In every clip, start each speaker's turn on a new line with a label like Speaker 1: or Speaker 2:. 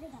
Speaker 1: れだ。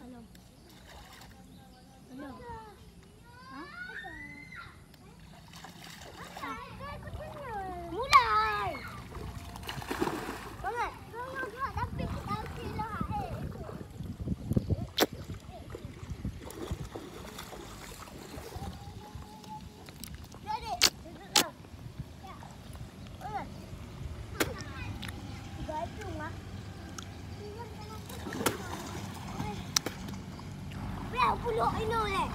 Speaker 1: 还有。Nampak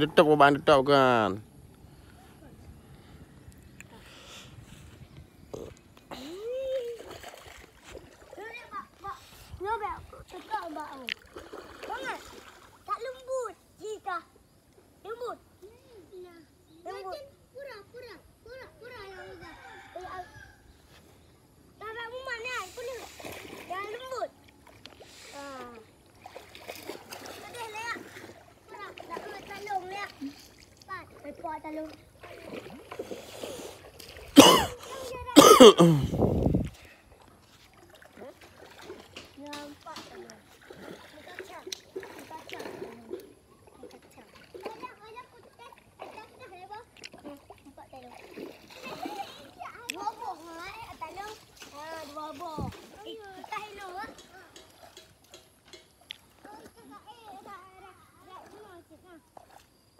Speaker 2: TikTok của bạn TikTok kan.
Speaker 1: Nó bẹo, nó bẹo, nó bẹo. Vâng ạ.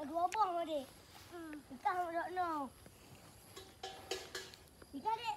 Speaker 1: Dua buah mana dia?
Speaker 3: Hmm.
Speaker 1: Entah tak nak. Ikan dek.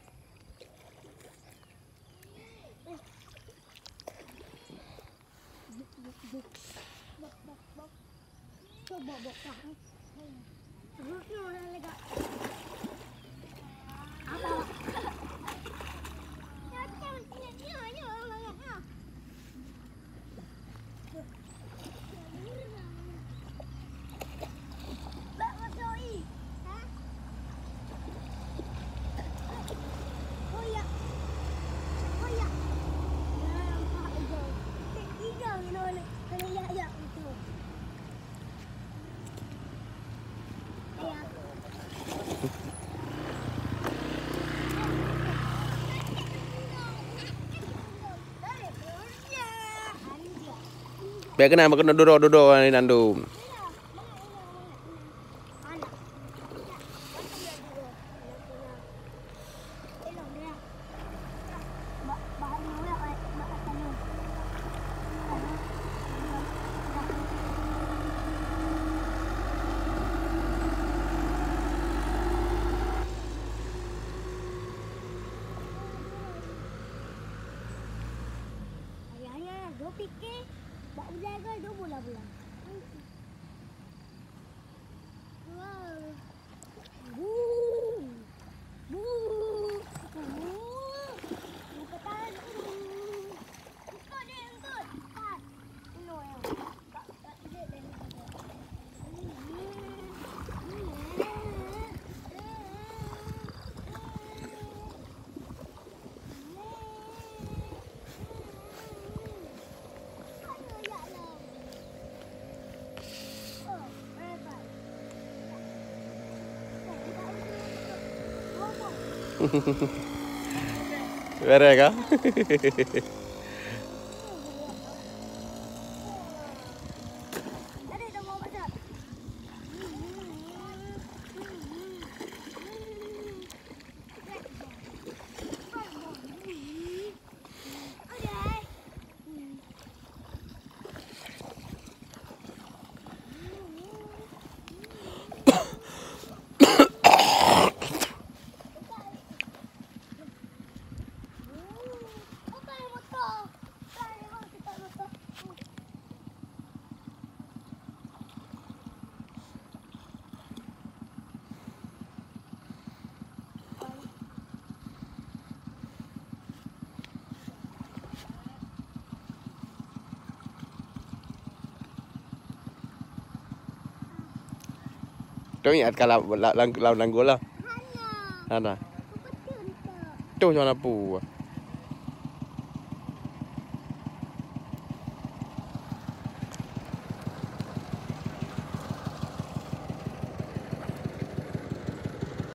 Speaker 1: Bobok-bobok kan. Terus ni orang lekat.
Speaker 3: bé
Speaker 2: cái này Biar kena makan dodo-dodo ni nandu.
Speaker 1: Ayah, ayah, dua fikir. जाएगा जो बोला
Speaker 2: வேற ஏகா Trong ingat kalau lawan Angola. làm làm làm gỗ apa